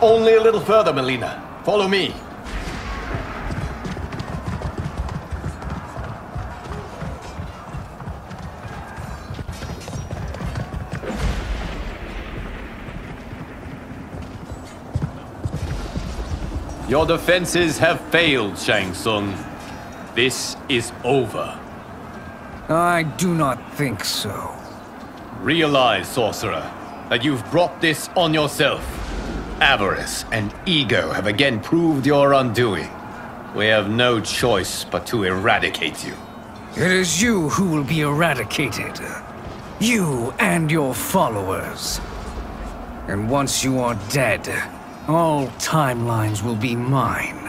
only a little further, Mileena. Follow me. Your defenses have failed, Shang Tsung. This is over. I do not think so. Realize, sorcerer, that you've brought this on yourself. Avarice and ego have again proved your undoing. We have no choice but to eradicate you. It is you who will be eradicated. You and your followers. And once you are dead, all timelines will be mine.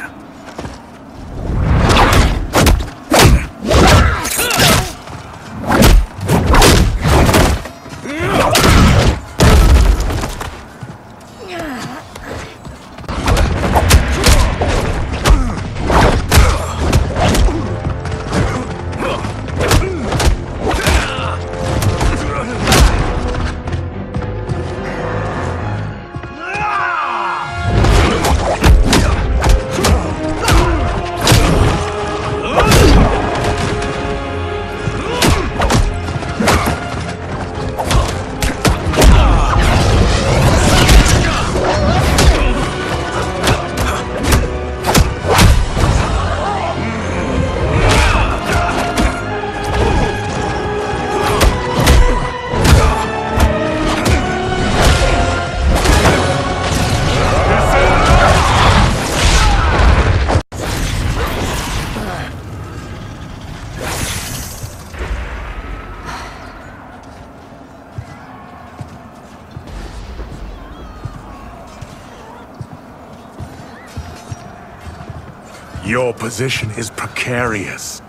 Your position is precarious.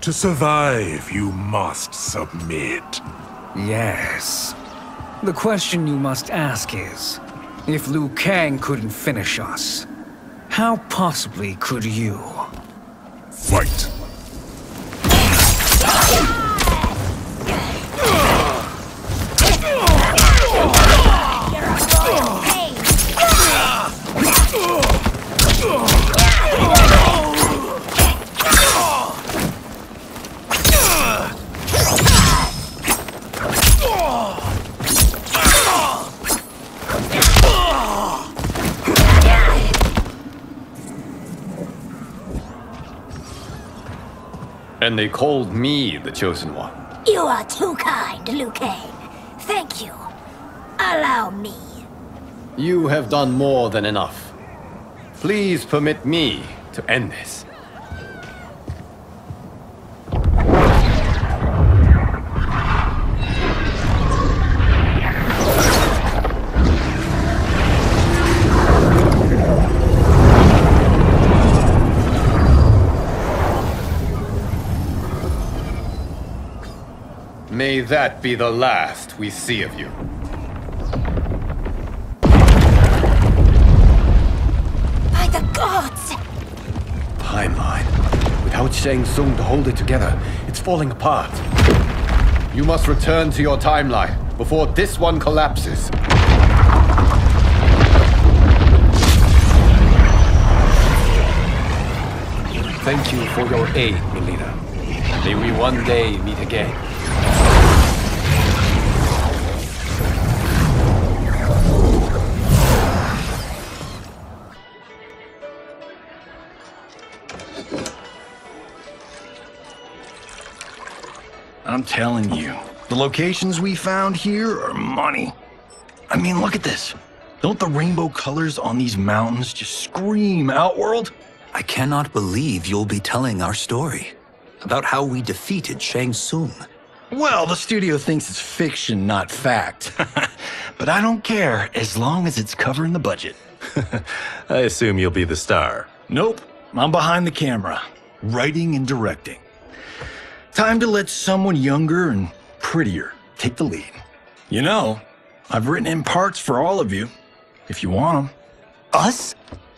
To survive, you must submit. Yes. The question you must ask is, if Liu Kang couldn't finish us, how possibly could you? Fight! And they called me the Chosen One. You are too kind, Liu Kang. Thank you. Allow me. You have done more than enough. Please permit me to end this. May that be the last we see of you. By the gods! Timeline. Without Shang Tsung to hold it together, it's falling apart. You must return to your timeline before this one collapses. Thank you for your aid, Mileena. May we one day meet again. I'm telling you, the locations we found here are money. I mean, look at this. Don't the rainbow colors on these mountains just scream Outworld? I cannot believe you'll be telling our story about how we defeated Shang Tsung. Well, the studio thinks it's fiction, not fact. but I don't care as long as it's covering the budget. I assume you'll be the star. Nope, I'm behind the camera, writing and directing. Time to let someone younger and prettier take the lead. You know, I've written in parts for all of you, if you want them. Us?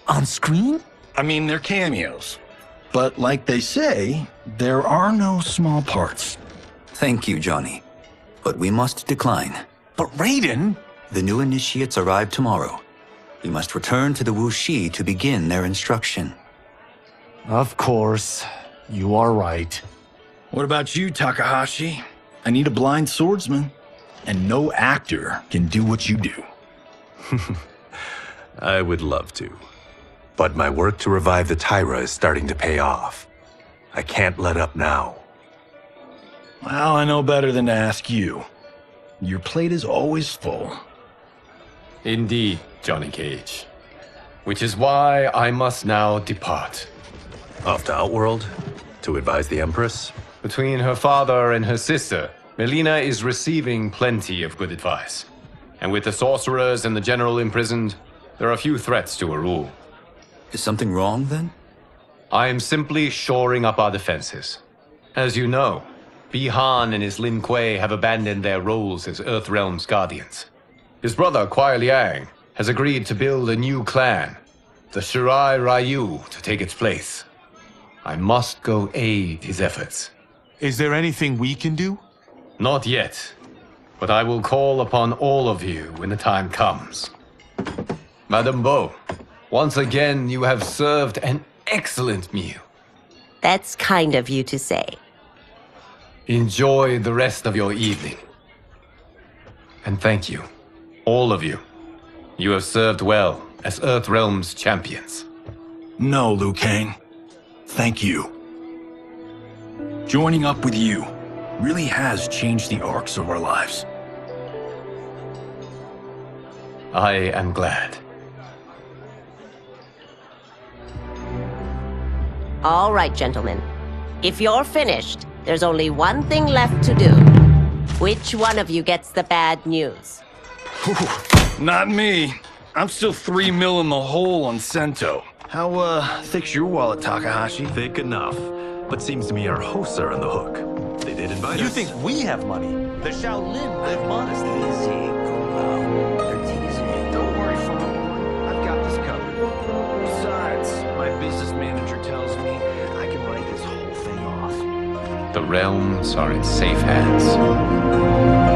On screen? I mean, they're cameos. But like they say, there are no small parts. Thank you, Johnny. But we must decline. But Raiden, The new initiates arrive tomorrow. We must return to the Wu Shi to begin their instruction. Of course. You are right. What about you, Takahashi? I need a blind swordsman. And no actor can do what you do. I would love to. But my work to revive the Tyra is starting to pay off. I can't let up now. Well, I know better than to ask you. Your plate is always full. Indeed, Johnny Cage. Which is why I must now depart. Off to Outworld? To advise the Empress? Between her father and her sister, Mileena is receiving plenty of good advice. And with the sorcerers and the general imprisoned, there are few threats to her rule. Is something wrong then? I am simply shoring up our defenses. As you know, Bi-Han and his Lin Kuei have abandoned their roles as Earthrealm's guardians. His brother, Kuai Liang, has agreed to build a new clan, the Shirai Ryu, to take its place. I must go aid his efforts. Is there anything we can do? Not yet, but I will call upon all of you when the time comes. Madame Bo, once again you have served an excellent meal. That's kind of you to say. Enjoy the rest of your evening. And thank you, all of you. You have served well as Earthrealm's champions. No, Liu Kang. Thank you. Joining up with you really has changed the arcs of our lives. I am glad. All right, gentlemen. If you're finished, there's only one thing left to do. Which one of you gets the bad news? Not me. I'm still three mil in the hole on Sento. How, uh, thick's your wallet, Takahashi? Thick enough. But seems to me our hosts are on the hook. They did invite You us. think we have money? The Shaolin live modestly. Don't worry, Farm. I've got this covered. Besides, my business manager tells me I can write this whole thing off. The realms are in safe hands.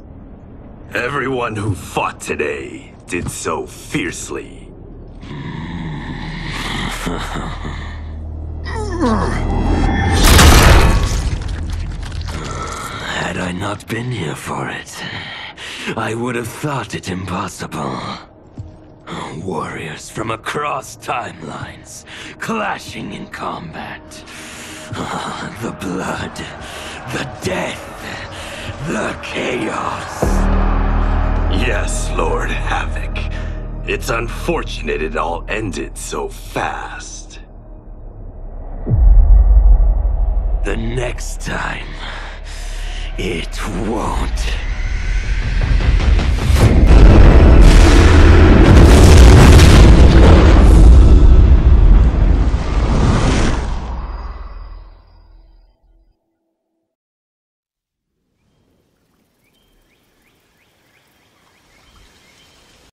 Everyone who fought today did so fiercely. Had I not been here for it, I would have thought it impossible. Warriors from across timelines, clashing in combat. The blood, the death, the chaos. Yes, Lord Havik. It's unfortunate it all ended so fast. The next time, it won't.